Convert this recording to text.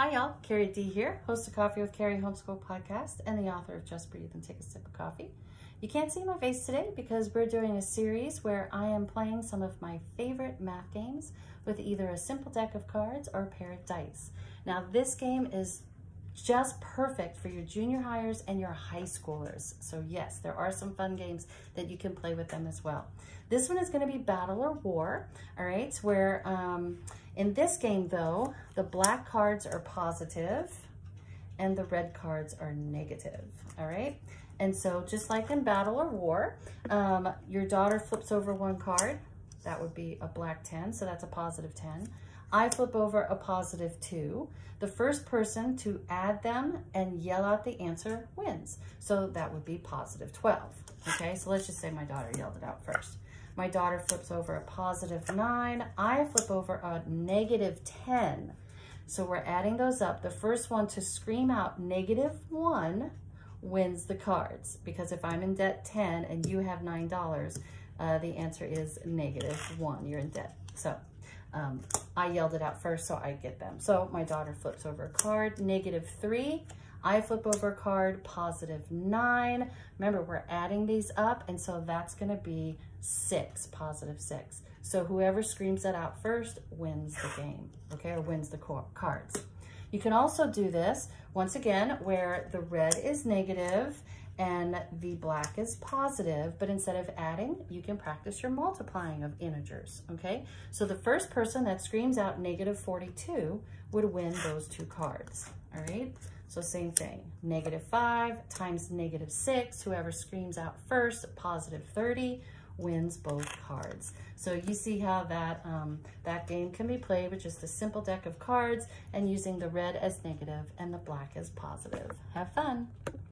Hi y'all, Carrie D here, host of Coffee with Carrie Homeschool Podcast and the author of Just Breathe and Take a Sip of Coffee. You can't see my face today because we're doing a series where I am playing some of my favorite math games with either a simple deck of cards or a pair of dice. Now this game is just perfect for your junior hires and your high schoolers. So yes, there are some fun games that you can play with them as well. This one is gonna be Battle or War, all right, where um, in this game though, the black cards are positive and the red cards are negative, all right? And so just like in Battle or War, um, your daughter flips over one card, that would be a black 10, so that's a positive 10. I flip over a positive two. The first person to add them and yell out the answer wins. So that would be positive 12. Okay, so let's just say my daughter yelled it out first. My daughter flips over a positive nine. I flip over a negative 10. So we're adding those up. The first one to scream out negative one wins the cards because if I'm in debt 10 and you have $9, uh, the answer is negative one. You're in debt. So um, I yelled it out first, so I get them. So my daughter flips over a card, negative three. I flip over card, positive nine. Remember, we're adding these up, and so that's gonna be six, positive six. So whoever screams that out first wins the game, okay, or wins the cards. You can also do this, once again, where the red is negative and the black is positive, but instead of adding, you can practice your multiplying of integers, okay? So the first person that screams out negative 42 would win those two cards, all right? So same thing, negative five times negative six, whoever screams out first, positive 30, wins both cards. So you see how that, um, that game can be played with just a simple deck of cards and using the red as negative and the black as positive. Have fun.